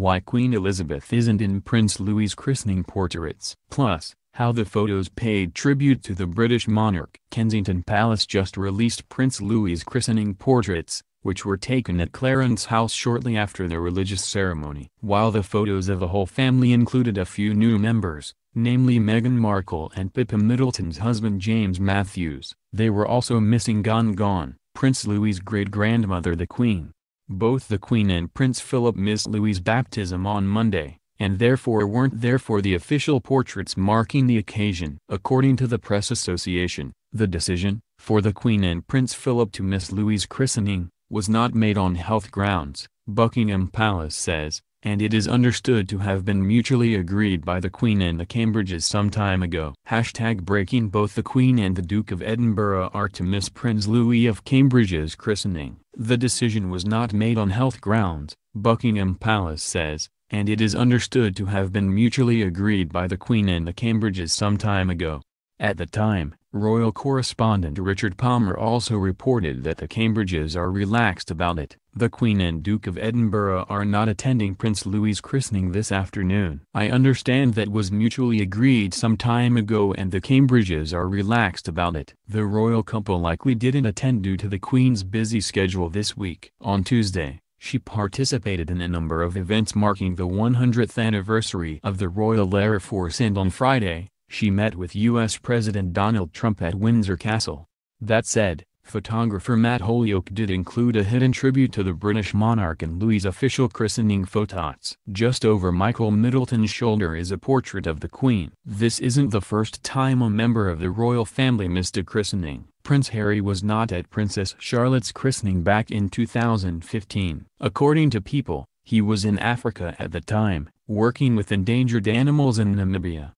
why Queen Elizabeth isn't in Prince Louis' christening portraits. Plus, how the photos paid tribute to the British monarch. Kensington Palace just released Prince Louis' christening portraits, which were taken at Clarence House shortly after the religious ceremony. While the photos of the whole family included a few new members, namely Meghan Markle and Pippa Middleton's husband James Matthews, they were also missing Gan-Gan, Prince Louis' great-grandmother the Queen. Both the Queen and Prince Philip missed Louis' baptism on Monday, and therefore weren't there for the official portraits marking the occasion. According to the Press Association, the decision, for the Queen and Prince Philip to miss Louis' christening, was not made on health grounds, Buckingham Palace says, and it is understood to have been mutually agreed by the Queen and the Cambridges some time ago. Hashtag breaking Both the Queen and the Duke of Edinburgh are to miss Prince Louis of Cambridge's christening. The decision was not made on health grounds, Buckingham Palace says, and it is understood to have been mutually agreed by the Queen and the Cambridges some time ago. At the time, royal correspondent Richard Palmer also reported that the Cambridges are relaxed about it. The Queen and Duke of Edinburgh are not attending Prince Louis' christening this afternoon. I understand that was mutually agreed some time ago and the Cambridges are relaxed about it. The royal couple likely didn't attend due to the Queen's busy schedule this week. On Tuesday, she participated in a number of events marking the 100th anniversary of the Royal Air Force and on Friday, she met with U.S. President Donald Trump at Windsor Castle. That said, photographer Matt Holyoke did include a hidden tribute to the British monarch in Louis' official christening photos. Just over Michael Middleton's shoulder is a portrait of the Queen. This isn't the first time a member of the royal family missed a christening. Prince Harry was not at Princess Charlotte's christening back in 2015. According to People, he was in Africa at the time, working with endangered animals in Namibia.